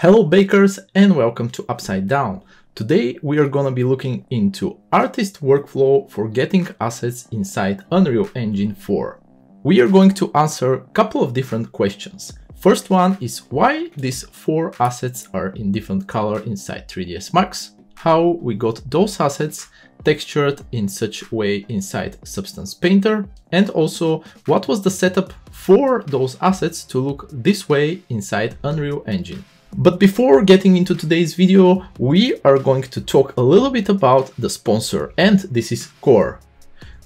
Hello bakers and welcome to Upside Down. Today we are gonna be looking into artist workflow for getting assets inside Unreal Engine 4. We are going to answer a couple of different questions. First one is why these four assets are in different color inside 3ds Max, how we got those assets textured in such way inside Substance Painter, and also what was the setup for those assets to look this way inside Unreal Engine. But before getting into today's video, we are going to talk a little bit about the sponsor, and this is Core.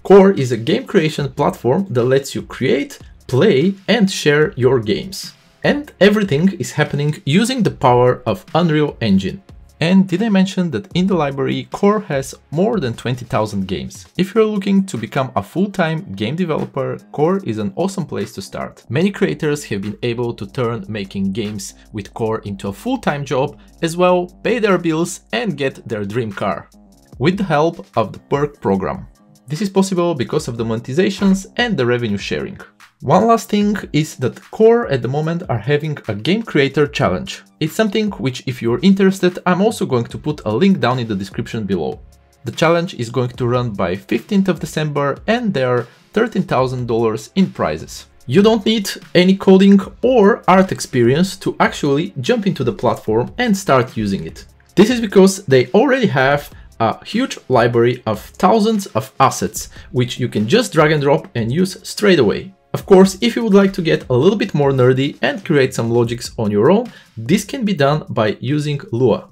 Core is a game creation platform that lets you create, play, and share your games. And everything is happening using the power of Unreal Engine. And did I mention that in the library Core has more than 20,000 games? If you're looking to become a full-time game developer, Core is an awesome place to start. Many creators have been able to turn making games with Core into a full-time job, as well pay their bills and get their dream car. With the help of the Perk program. This is possible because of the monetizations and the revenue sharing. One last thing is that Core at the moment are having a game creator challenge. It's something which if you're interested, I'm also going to put a link down in the description below. The challenge is going to run by 15th of December and there are $13,000 in prizes. You don't need any coding or art experience to actually jump into the platform and start using it. This is because they already have a huge library of thousands of assets, which you can just drag and drop and use straight away. Of course, if you would like to get a little bit more nerdy and create some logics on your own, this can be done by using Lua.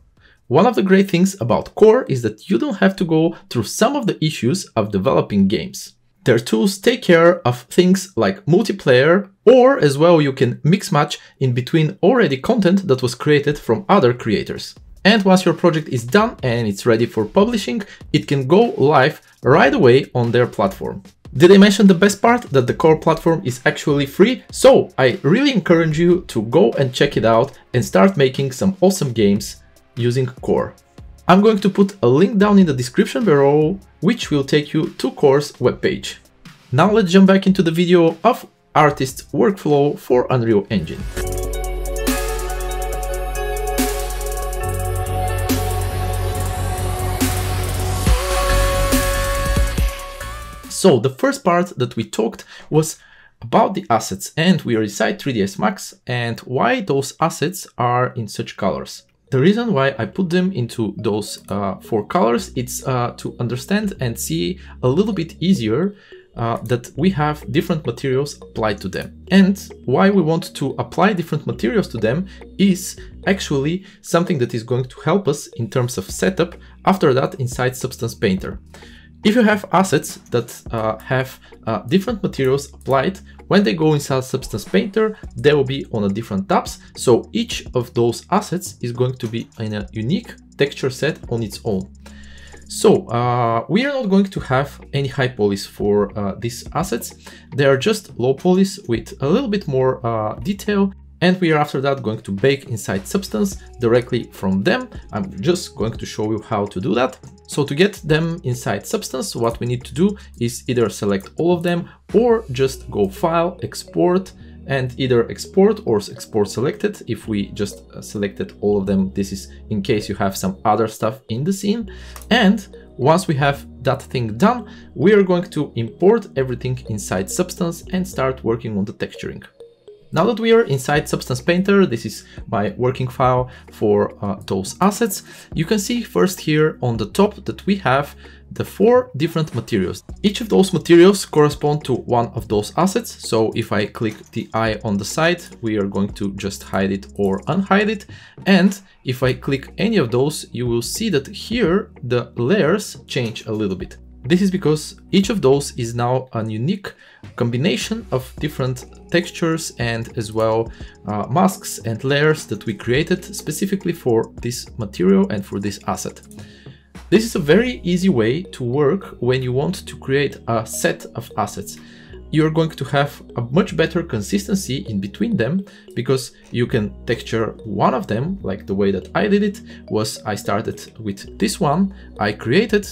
One of the great things about Core is that you don't have to go through some of the issues of developing games. Their tools take care of things like multiplayer, or as well you can mix match in between already content that was created from other creators. And once your project is done and it's ready for publishing, it can go live right away on their platform. Did I mention the best part? That the core platform is actually free, so I really encourage you to go and check it out and start making some awesome games using core. I'm going to put a link down in the description below, which will take you to Core's webpage. Now let's jump back into the video of artist workflow for Unreal Engine. So the first part that we talked was about the assets and we are inside 3ds Max and why those assets are in such colors. The reason why I put them into those uh, four colors, it's uh, to understand and see a little bit easier uh, that we have different materials applied to them. And why we want to apply different materials to them is actually something that is going to help us in terms of setup after that inside Substance Painter. If you have assets that uh, have uh, different materials applied, when they go inside Substance Painter, they will be on a different tabs. So each of those assets is going to be in a unique texture set on its own. So uh, we are not going to have any high polys for uh, these assets. They are just low polys with a little bit more uh, detail and we are after that going to bake inside Substance directly from them. I'm just going to show you how to do that. So to get them inside Substance, what we need to do is either select all of them or just go File, Export, and either export or export selected. If we just uh, selected all of them, this is in case you have some other stuff in the scene. And once we have that thing done, we are going to import everything inside Substance and start working on the texturing. Now that we are inside Substance Painter, this is my working file for uh, those assets, you can see first here on the top that we have the four different materials. Each of those materials correspond to one of those assets. So if I click the eye on the side, we are going to just hide it or unhide it. And if I click any of those, you will see that here the layers change a little bit. This is because each of those is now a unique combination of different textures and as well uh, masks and layers that we created specifically for this material and for this asset. This is a very easy way to work when you want to create a set of assets. You're going to have a much better consistency in between them because you can texture one of them, like the way that I did it was I started with this one, I created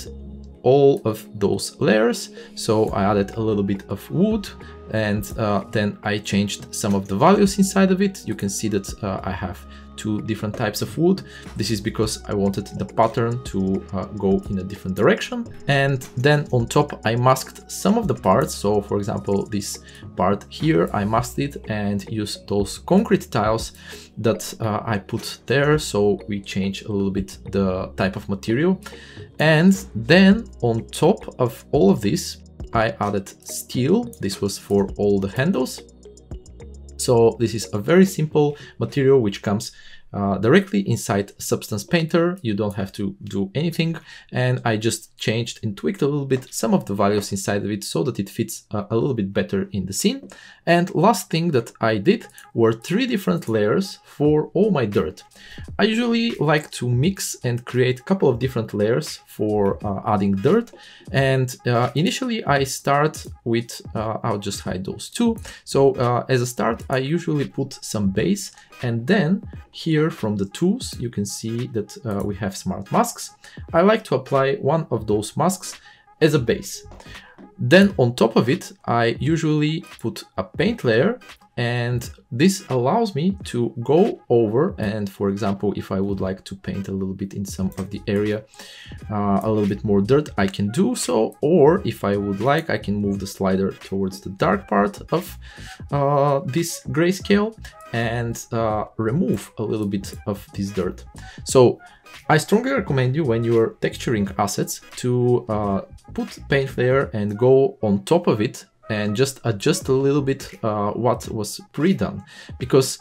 all of those layers. So I added a little bit of wood and uh, then I changed some of the values inside of it. You can see that uh, I have two different types of wood. This is because I wanted the pattern to uh, go in a different direction. And then on top, I masked some of the parts. So for example, this part here, I masked it and used those concrete tiles that uh, I put there. So we change a little bit the type of material. And then on top of all of this, I added steel. This was for all the handles. So this is a very simple material which comes uh, directly inside Substance Painter. You don't have to do anything. And I just changed and tweaked a little bit some of the values inside of it so that it fits uh, a little bit better in the scene. And last thing that I did were three different layers for all my dirt. I usually like to mix and create a couple of different layers for uh, adding dirt. And uh, initially I start with, uh, I'll just hide those two. So as a start, I usually put some base and then here from the tools, you can see that uh, we have smart masks. I like to apply one of those masks as a base. Then on top of it, I usually put a paint layer and this allows me to go over and for example if I would like to paint a little bit in some of the area uh, a little bit more dirt I can do so or if I would like I can move the slider towards the dark part of uh, this grayscale and uh, remove a little bit of this dirt. So I strongly recommend you when you are texturing assets to uh, put paint layer and go on top of it and just adjust a little bit uh, what was pre-done because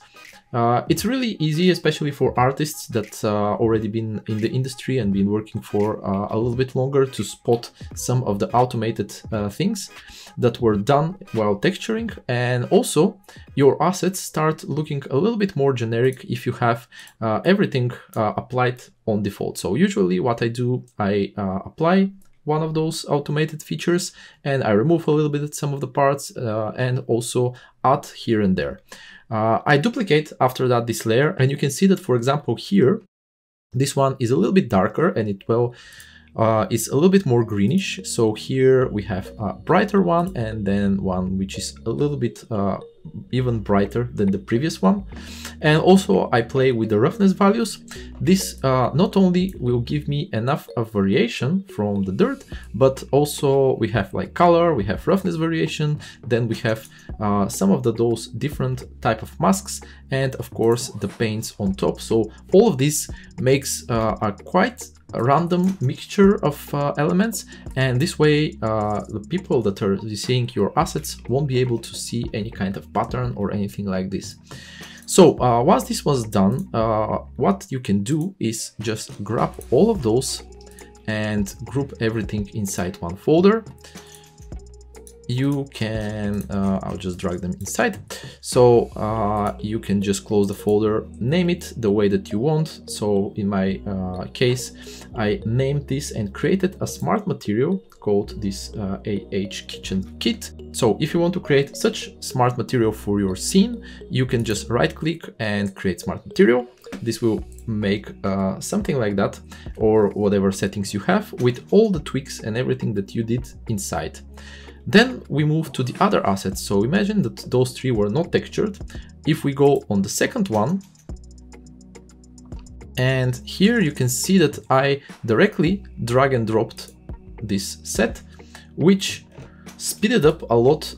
uh, it's really easy, especially for artists that uh, already been in the industry and been working for uh, a little bit longer to spot some of the automated uh, things that were done while texturing. And also your assets start looking a little bit more generic if you have uh, everything uh, applied on default. So usually what I do, I apply one of those automated features and I remove a little bit some of the parts and also add here and there. Uh, I duplicate after that this layer and you can see that, for example, here, this one is a little bit darker and it will uh, is a little bit more greenish. So here we have a brighter one and then one which is a little bit uh, even brighter than the previous one. And also I play with the roughness values. This uh, not only will give me enough of variation from the dirt, but also we have like color, we have roughness variation, then we have uh, some of the, those different type of masks, and of course the paints on top. So all of this makes uh, a quite a random mixture of uh, elements and this way uh, the people that are seeing your assets won't be able to see any kind of pattern or anything like this. So uh, once this was done, uh, what you can do is just grab all of those and group everything inside one folder you can, uh, I'll just drag them inside. So uh, you can just close the folder, name it the way that you want. So in my uh, case, I named this and created a smart material called this AH Kitchen Kit. So if you want to create such smart material for your scene, you can just right click and create smart material. This will make uh, something like that or whatever settings you have with all the tweaks and everything that you did inside. Then we move to the other assets. So imagine that those three were not textured. If we go on the second one, and here you can see that I directly drag and dropped this set, which speeded up a lot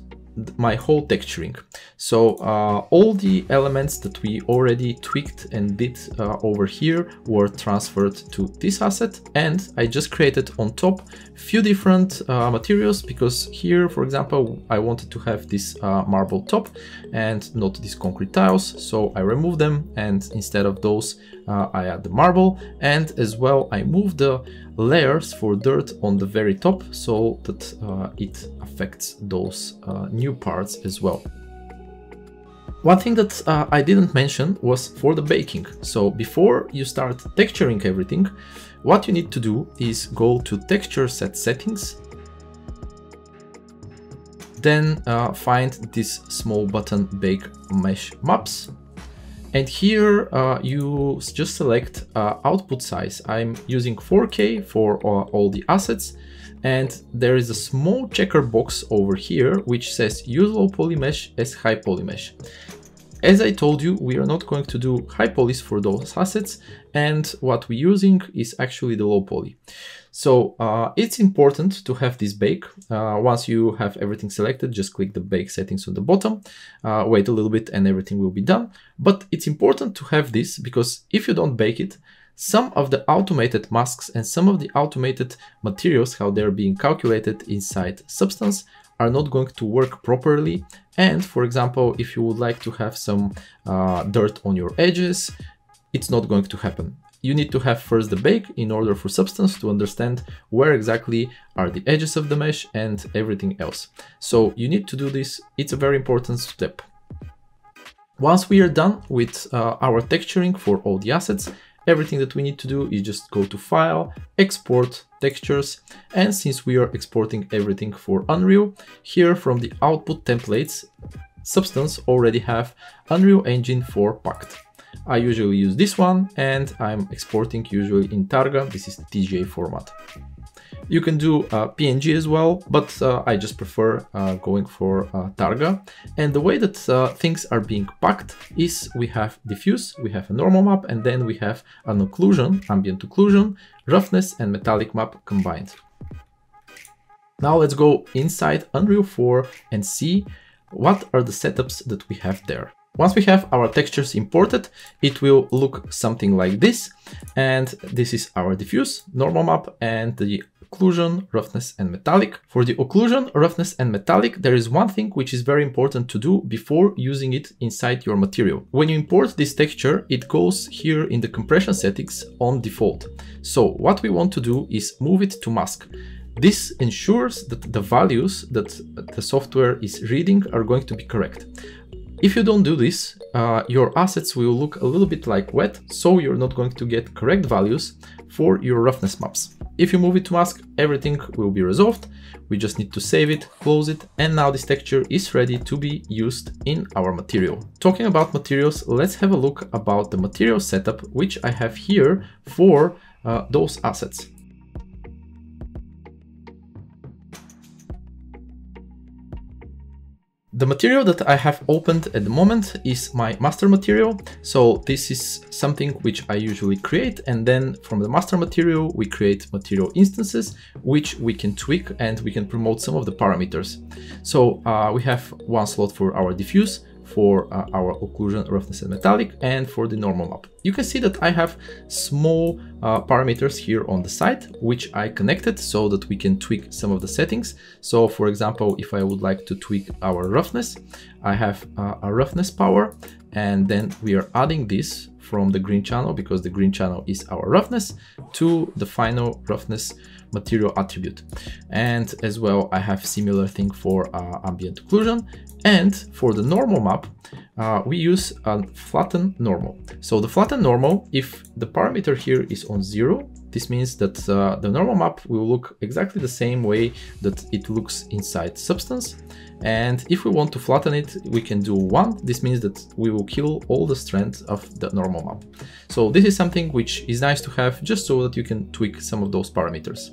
my whole texturing. So uh, all the elements that we already tweaked and did uh, over here were transferred to this asset and I just created on top few different uh, materials because here for example I wanted to have this uh, marble top and not these concrete tiles so I removed them and instead of those uh, I add the marble and as well I move the layers for dirt on the very top so that uh, it affects those new parts as well. One thing that uh, I didn't mention was for the baking. So before you start texturing everything, what you need to do is go to texture set settings, then uh, find this small button bake mesh maps. And here uh, you just select uh, output size. I'm using 4K for uh, all the assets and there is a small checker box over here which says use low poly mesh as high poly mesh. As I told you, we are not going to do high polys for those assets, and what we're using is actually the low poly. So uh, it's important to have this bake. Uh, once you have everything selected, just click the bake settings on the bottom, uh, wait a little bit and everything will be done. But it's important to have this because if you don't bake it, some of the automated masks and some of the automated materials, how they're being calculated inside Substance, are not going to work properly. And for example, if you would like to have some uh, dirt on your edges, it's not going to happen. You need to have first the bake in order for Substance to understand where exactly are the edges of the mesh and everything else. So you need to do this. It's a very important step. Once we are done with uh, our texturing for all the assets, everything that we need to do is just go to File, Export, Textures, and since we are exporting everything for Unreal, here from the output templates, Substance already have Unreal Engine 4 packed. I usually use this one and I'm exporting usually in Targa, this is TGA format. You can do uh, PNG as well, but uh, I just prefer uh, going for uh, Targa. And the way that uh, things are being packed is we have diffuse, we have a normal map, and then we have an occlusion, ambient occlusion, roughness and metallic map combined. Now let's go inside Unreal 4 and see what are the setups that we have there. Once we have our textures imported, it will look something like this. And this is our diffuse, normal map, and the occlusion, roughness, and metallic. For the occlusion, roughness, and metallic, there is one thing which is very important to do before using it inside your material. When you import this texture, it goes here in the compression settings on default. So what we want to do is move it to mask. This ensures that the values that the software is reading are going to be correct. If you don't do this, uh, your assets will look a little bit like wet, so you're not going to get correct values for your roughness maps. If you move it to mask, everything will be resolved. We just need to save it, close it, and now this texture is ready to be used in our material. Talking about materials, let's have a look about the material setup, which I have here for uh, those assets. The material that I have opened at the moment is my master material. So this is something which I usually create and then from the master material we create material instances which we can tweak and we can promote some of the parameters. So uh, we have one slot for our diffuse, for uh, our occlusion, roughness and metallic and for the normal map. You can see that I have small uh, parameters here on the side, which I connected so that we can tweak some of the settings. So for example, if I would like to tweak our roughness, I have uh, a roughness power and then we are adding this from the green channel because the green channel is our roughness to the final roughness material attribute. And as well, I have similar thing for uh, ambient occlusion and for the normal map, uh, we use a flatten normal. So the flatten normal, if the parameter here is on zero, this means that uh, the normal map will look exactly the same way that it looks inside Substance. And if we want to flatten it, we can do one. This means that we will kill all the strength of the normal map. So this is something which is nice to have just so that you can tweak some of those parameters.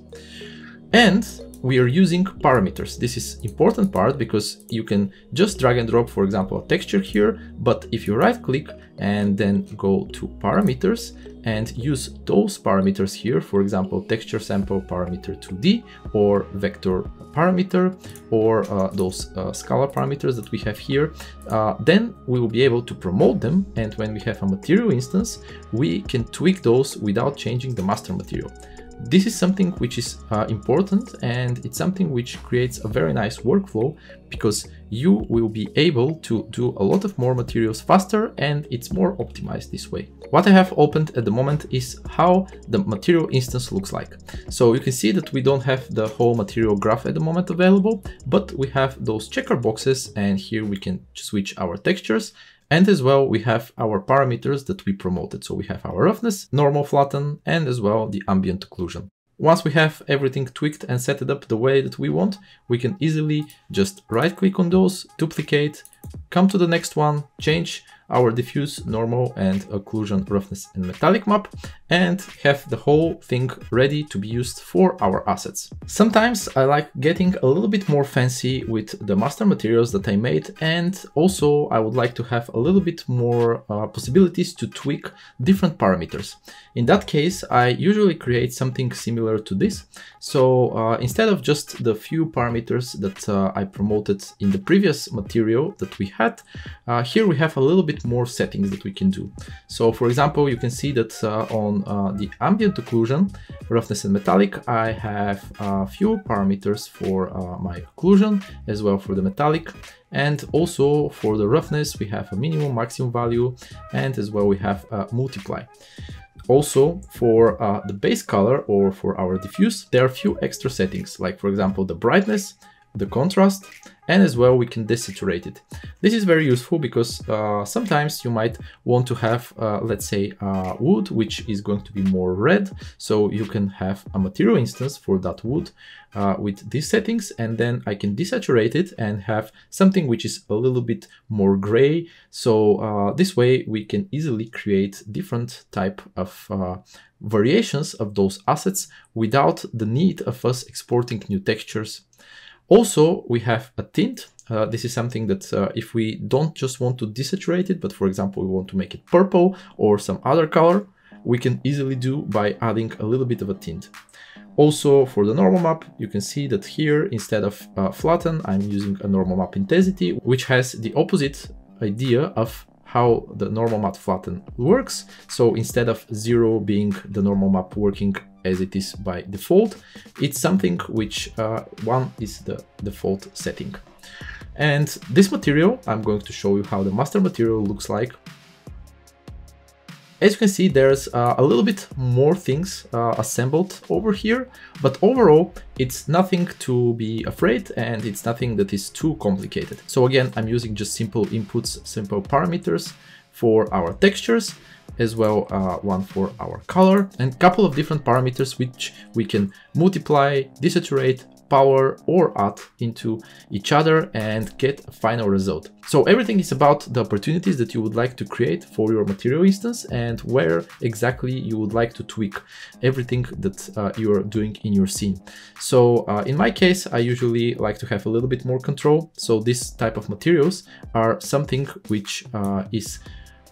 And we are using parameters. This is important part because you can just drag and drop, for example, a texture here, but if you right click and then go to parameters and use those parameters here, for example, texture sample parameter 2D or vector parameter or uh, those uh, scalar parameters that we have here, uh, then we will be able to promote them. And when we have a material instance, we can tweak those without changing the master material. This is something which is uh, important and it's something which creates a very nice workflow because you will be able to do a lot of more materials faster and it's more optimized this way. What I have opened at the moment is how the material instance looks like. So you can see that we don't have the whole material graph at the moment available, but we have those checker boxes and here we can switch our textures and as well, we have our parameters that we promoted. So we have our roughness, normal flatten, and as well the ambient occlusion. Once we have everything tweaked and set it up the way that we want, we can easily just right click on those, duplicate, come to the next one, change our diffuse, normal and occlusion, roughness and metallic map. And have the whole thing ready to be used for our assets. Sometimes I like getting a little bit more fancy with the master materials that I made and also I would like to have a little bit more uh, possibilities to tweak different parameters. In that case, I usually create something similar to this. So uh, instead of just the few parameters that uh, I promoted in the previous material that we had, uh, here we have a little bit more settings that we can do. So for example, you can see that uh, uh, the ambient occlusion, roughness and metallic, I have a few parameters for uh, my occlusion as well for the metallic. And also for the roughness, we have a minimum maximum value and as well we have a multiply. Also, for uh, the base color or for our diffuse, there are a few extra settings, like for example, the brightness, the contrast, and as well we can desaturate it. This is very useful because uh, sometimes you might want to have, uh, let's say, uh, wood, which is going to be more red. So you can have a material instance for that wood uh, with these settings, and then I can desaturate it and have something which is a little bit more gray. So uh, this way we can easily create different type of uh, variations of those assets without the need of us exporting new textures also, we have a tint. Uh, this is something that uh, if we don't just want to desaturate it, but for example, we want to make it purple or some other color, we can easily do by adding a little bit of a tint. Also, for the normal map, you can see that here, instead of uh, flatten, I'm using a normal map intensity, which has the opposite idea of how the normal map flatten works. So instead of zero being the normal map working as it is by default. It's something which uh, one is the default setting. And this material, I'm going to show you how the master material looks like. As you can see, there's uh, a little bit more things uh, assembled over here, but overall, it's nothing to be afraid and it's nothing that is too complicated. So again, I'm using just simple inputs, simple parameters for our textures as well uh, one for our color and couple of different parameters which we can multiply, desaturate, power or add into each other and get a final result. So everything is about the opportunities that you would like to create for your material instance and where exactly you would like to tweak everything that uh, you're doing in your scene. So uh, in my case, I usually like to have a little bit more control. So this type of materials are something which uh, is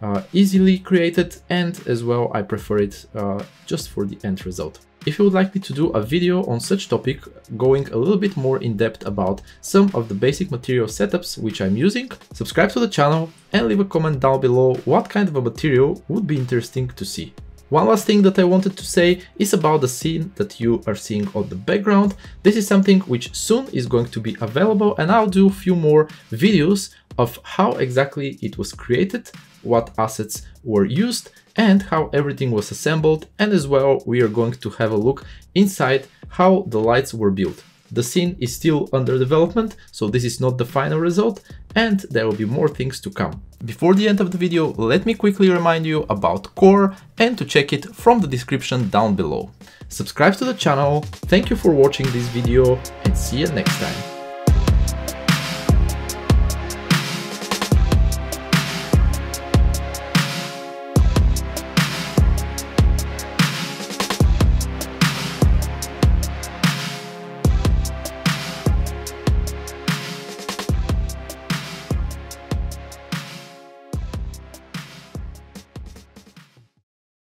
uh, easily created and as well I prefer it uh, just for the end result. If you would like me to do a video on such topic, going a little bit more in depth about some of the basic material setups which I'm using, subscribe to the channel and leave a comment down below what kind of a material would be interesting to see. One last thing that I wanted to say is about the scene that you are seeing on the background. This is something which soon is going to be available and I'll do a few more videos of how exactly it was created, what assets were used and how everything was assembled and as well we are going to have a look inside how the lights were built. The scene is still under development, so this is not the final result and there will be more things to come. Before the end of the video, let me quickly remind you about Core and to check it from the description down below. Subscribe to the channel, thank you for watching this video and see you next time.